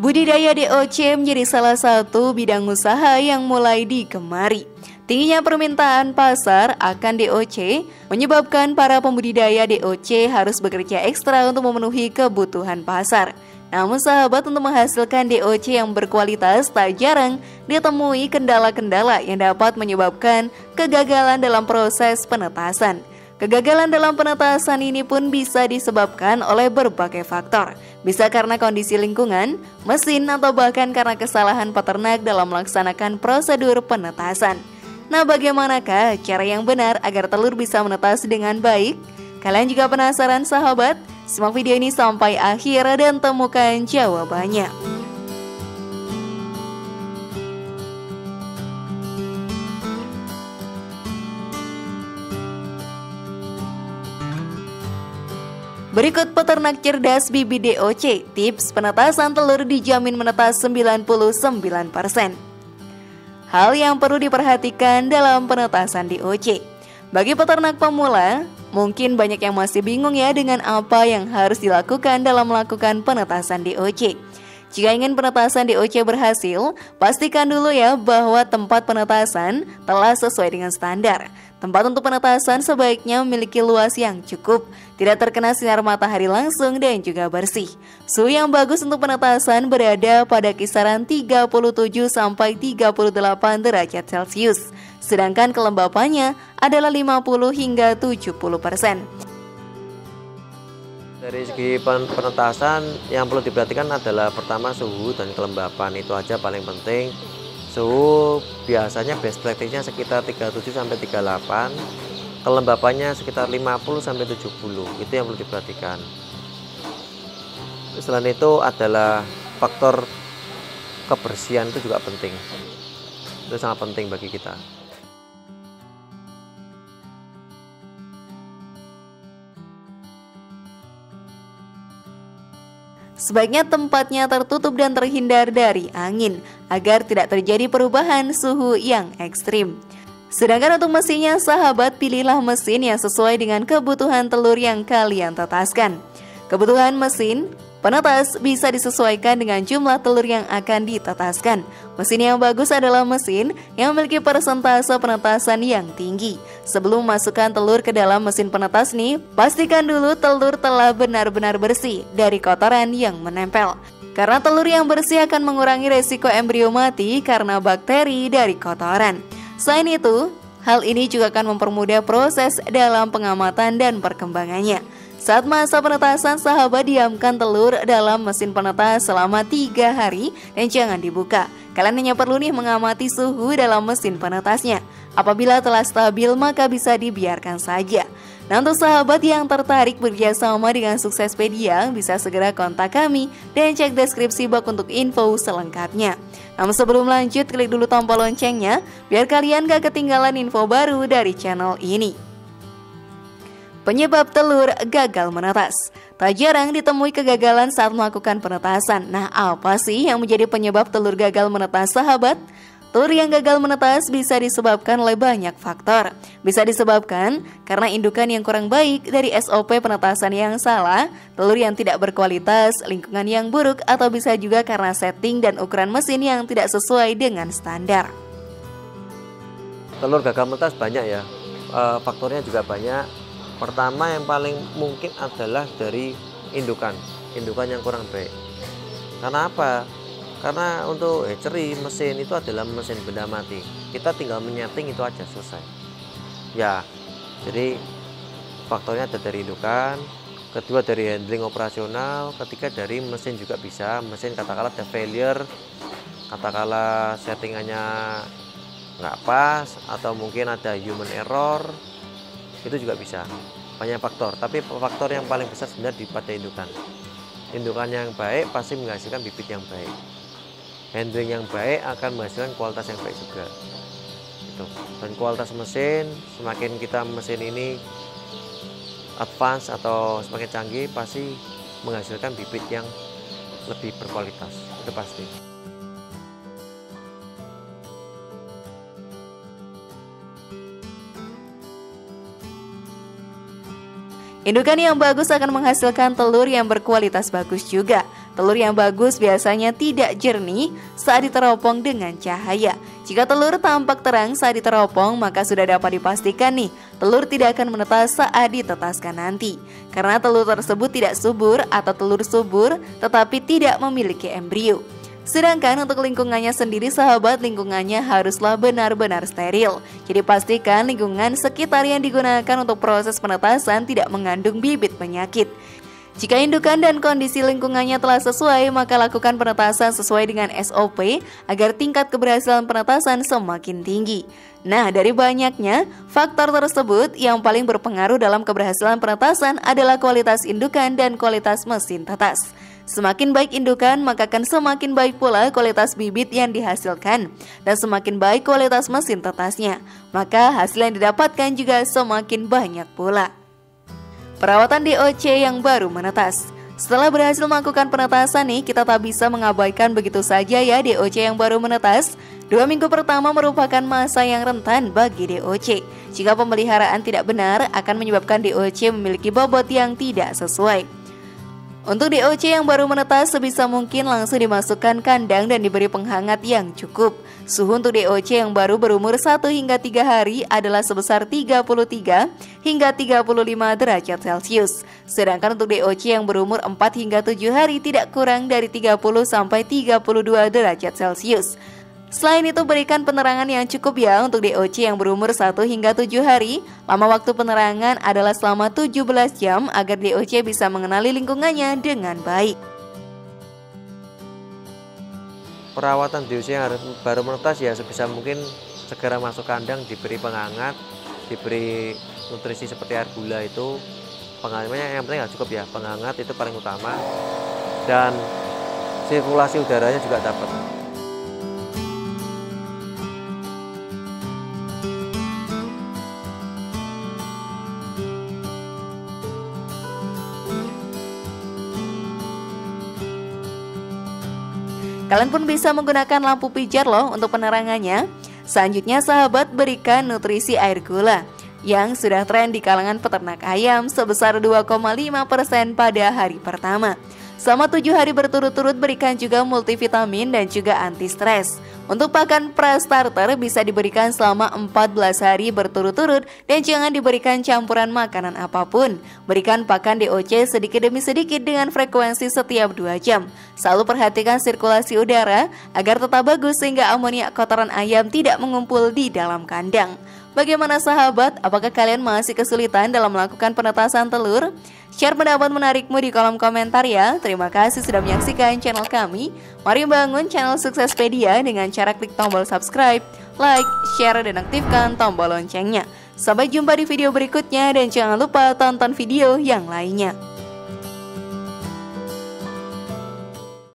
Budidaya DOC menjadi salah satu bidang usaha yang mulai digemari. Tingginya permintaan pasar akan DOC menyebabkan para pembudidaya DOC harus bekerja ekstra untuk memenuhi kebutuhan pasar. Namun sahabat untuk menghasilkan DOC yang berkualitas tak jarang ditemui kendala-kendala yang dapat menyebabkan kegagalan dalam proses penetasan. Kegagalan dalam penetasan ini pun bisa disebabkan oleh berbagai faktor. Bisa karena kondisi lingkungan, mesin, atau bahkan karena kesalahan peternak dalam melaksanakan prosedur penetasan. Nah, bagaimanakah cara yang benar agar telur bisa menetas dengan baik? Kalian juga penasaran sahabat? Simak video ini sampai akhir dan temukan jawabannya. Berikut peternak cerdas Bibi DOC, tips penetasan telur dijamin menetas 99%. Hal yang perlu diperhatikan dalam penetasan DOC. Bagi peternak pemula, mungkin banyak yang masih bingung ya dengan apa yang harus dilakukan dalam melakukan penetasan DOC. Jika ingin penetasan DOC berhasil, pastikan dulu ya bahwa tempat penetasan telah sesuai dengan standar. Tempat untuk penetasan sebaiknya memiliki luas yang cukup, tidak terkena sinar matahari langsung dan juga bersih. Suhu yang bagus untuk penetasan berada pada kisaran 37 sampai 38 derajat Celcius, sedangkan kelembapannya adalah 50 hingga 70 persen. Dari segi penetasan yang perlu diperhatikan adalah pertama suhu dan kelembapan. Itu aja paling penting. Suhu biasanya best practice-nya sekitar 37 sampai 38 kelembapannya sekitar 50 sampai 70 itu yang perlu diperhatikan. Selain itu adalah faktor kebersihan itu juga penting. Itu sangat penting bagi kita Sebaiknya tempatnya tertutup dan terhindar dari angin agar tidak terjadi perubahan suhu yang ekstrim. Sedangkan untuk mesinnya, sahabat pilihlah mesin yang sesuai dengan kebutuhan telur yang kalian tetaskan. Kebutuhan mesin Penetas bisa disesuaikan dengan jumlah telur yang akan ditetaskan. Mesin yang bagus adalah mesin yang memiliki persentase penetasan yang tinggi. Sebelum masukkan telur ke dalam mesin penetas nih, pastikan dulu telur telah benar-benar bersih dari kotoran yang menempel. Karena telur yang bersih akan mengurangi resiko embrio mati karena bakteri dari kotoran. Selain itu, hal ini juga akan mempermudah proses dalam pengamatan dan perkembangannya. Saat masa penetasan, sahabat diamkan telur dalam mesin penetas selama tiga hari dan jangan dibuka. Kalian hanya perlu nih mengamati suhu dalam mesin penetasnya. Apabila telah stabil, maka bisa dibiarkan saja. Nah untuk sahabat yang tertarik bekerjasama dengan Suksespedia, bisa segera kontak kami dan cek deskripsi box untuk info selengkapnya. Namun sebelum lanjut, klik dulu tombol loncengnya, biar kalian gak ketinggalan info baru dari channel ini. Penyebab telur gagal menetas. Tak jarang ditemui kegagalan saat melakukan penetasan. Nah apa sih yang menjadi penyebab telur gagal menetas sahabat? Telur yang gagal menetas bisa disebabkan oleh banyak faktor. Bisa disebabkan karena indukan yang kurang baik dari SOP penetasan yang salah Telur yang tidak berkualitas, lingkungan yang buruk Atau bisa juga karena setting dan ukuran mesin yang tidak sesuai dengan standar. Telur gagal menetas banyak ya. E, Faktornya juga banyak Pertama yang paling mungkin adalah dari indukan, indukan yang kurang baik. Karena apa? Karena untuk hatchery mesin itu adalah mesin benda mati. Kita tinggal menyeting itu aja selesai. Ya, jadi faktornya ada dari indukan, kedua dari handling operasional, ketiga dari mesin juga bisa. Mesin katakanlah ada failure, katakanlah settingannya nggak pas atau mungkin ada human error itu juga bisa. Banyak faktor. Tapi faktor yang paling besar sebenarnya di pada indukan. Indukan yang baik pasti menghasilkan bibit yang baik. Handling yang baik akan menghasilkan kualitas yang baik juga. Itu dan kualitas mesin semakin kita mesin ini advance atau semakin canggih pasti menghasilkan bibit yang lebih berkualitas. Itu pasti Indukan yang bagus akan menghasilkan telur yang berkualitas bagus juga. Telur yang bagus biasanya tidak jernih saat diteropong dengan cahaya. Jika telur tampak terang saat diteropong, maka sudah dapat dipastikan nih, telur tidak akan menetas saat ditetaskan nanti. Karena telur tersebut tidak subur atau telur subur, tetapi tidak memiliki embrio. Sedangkan untuk lingkungannya sendiri sahabat lingkungannya haruslah benar-benar steril. Jadi pastikan lingkungan sekitar yang digunakan untuk proses penetasan tidak mengandung bibit penyakit. Jika indukan dan kondisi lingkungannya telah sesuai, maka lakukan penetasan sesuai dengan SOP agar tingkat keberhasilan penetasan semakin tinggi. Nah, dari banyaknya faktor tersebut yang paling berpengaruh dalam keberhasilan penetasan adalah kualitas indukan dan kualitas mesin tetas. Semakin baik indukan, maka akan semakin baik pula kualitas bibit yang dihasilkan, dan semakin baik kualitas mesin tetasnya, maka hasil yang didapatkan juga semakin banyak pula. Perawatan DOC yang baru menetas. Setelah berhasil melakukan penetasan nih, kita tak bisa mengabaikan begitu saja ya DOC yang baru menetas. Dua minggu pertama merupakan masa yang rentan bagi DOC. Jika pemeliharaan tidak benar, akan menyebabkan DOC memiliki bobot yang tidak sesuai. Untuk DOC yang baru menetas sebisa mungkin langsung dimasukkan kandang dan diberi penghangat yang cukup. Suhu untuk DOC yang baru berumur 1 hingga 3 hari adalah sebesar 33 hingga 35 derajat Celcius. Sedangkan untuk DOC yang berumur 4 hingga 7 hari tidak kurang dari 30 sampai 32 derajat Celcius. Selain itu berikan penerangan yang cukup ya untuk DOC yang berumur 1 hingga 7 hari. Lama waktu penerangan adalah selama 17 jam agar DOC bisa mengenali lingkungannya dengan baik. Perawatan DOC yang baru menetas ya sebisa mungkin segera masuk kandang diberi penghangat, diberi nutrisi seperti air gula itu penghangatnya yang penting cukup ya penghangat itu paling utama dan sirkulasi udaranya juga dapat. Kalian pun bisa menggunakan lampu pijar loh untuk penerangannya. Selanjutnya sahabat berikan nutrisi air gula yang sudah tren di kalangan peternak ayam sebesar 2,5% pada hari pertama. Selama tujuh hari berturut-turut berikan juga multivitamin dan juga anti stres. Untuk pakan pre-starter bisa diberikan selama 14 hari berturut-turut dan jangan diberikan campuran makanan apa pun. Berikan pakan DOC sedikit demi sedikit dengan frekuensi setiap 2 jam. Selalu perhatikan sirkulasi udara agar tetap bagus sehingga amonia kotoran ayam tidak mengumpul di dalam kandang. Bagaimana sahabat? Apakah kalian masih kesulitan dalam melakukan penetasan telur? Share pendapat menarikmu di kolom komentar ya. Terima kasih sudah menyaksikan channel kami. Mari bangun channel Suksespedia dengan cara klik tombol subscribe, like, share, dan aktifkan tombol loncengnya. Sampai jumpa di video berikutnya dan jangan lupa tonton video yang lainnya.